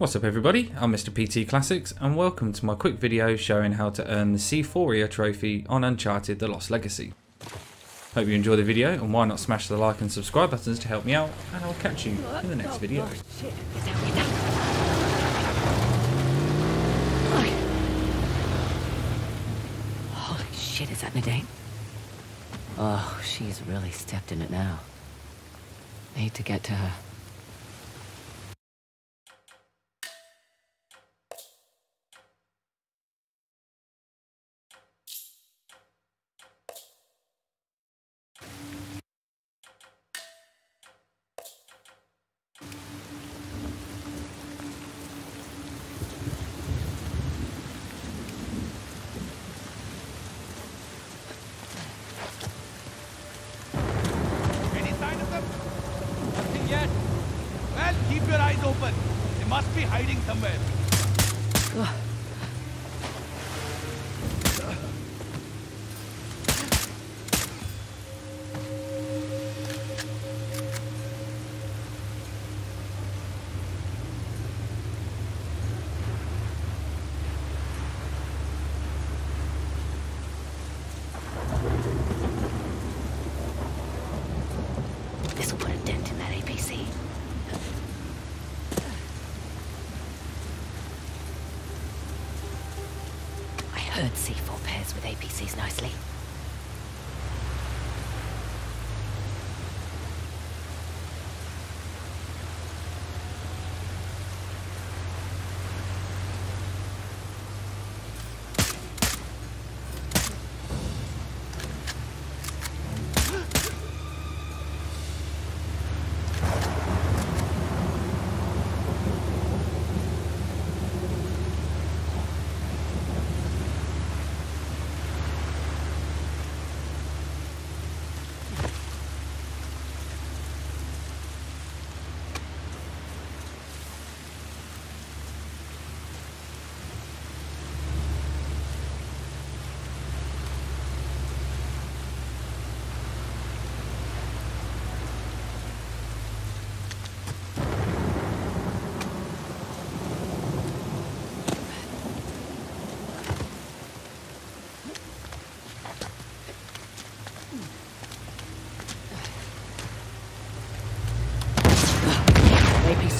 What's up everybody, I'm Mr. PT Classics and welcome to my quick video showing how to earn the C-Phoria trophy on Uncharted The Lost Legacy. Hope you enjoy the video and why not smash the like and subscribe buttons to help me out and I'll catch you in the next video. Holy shit, is that Nadine? Oh, she's really stepped in it now. Need to get to her. Eyes open. They must be hiding somewhere. This'll put a dent in that APC. Heard C4 pairs with APCs nicely.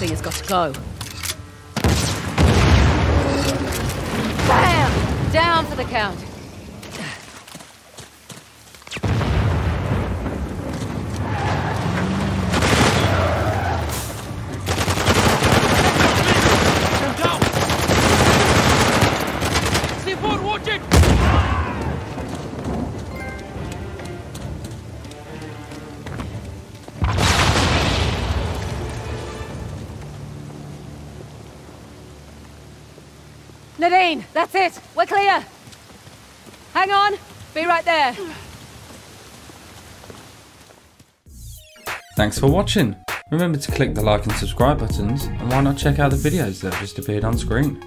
APC has got to go. Bam! Down for the count. Down! C4, watch it! Nadine, that's it. We're clear. Hang on. Be right there. Thanks for watching. Remember to click the like and subscribe buttons and why not check out the videos that have just appeared on screen.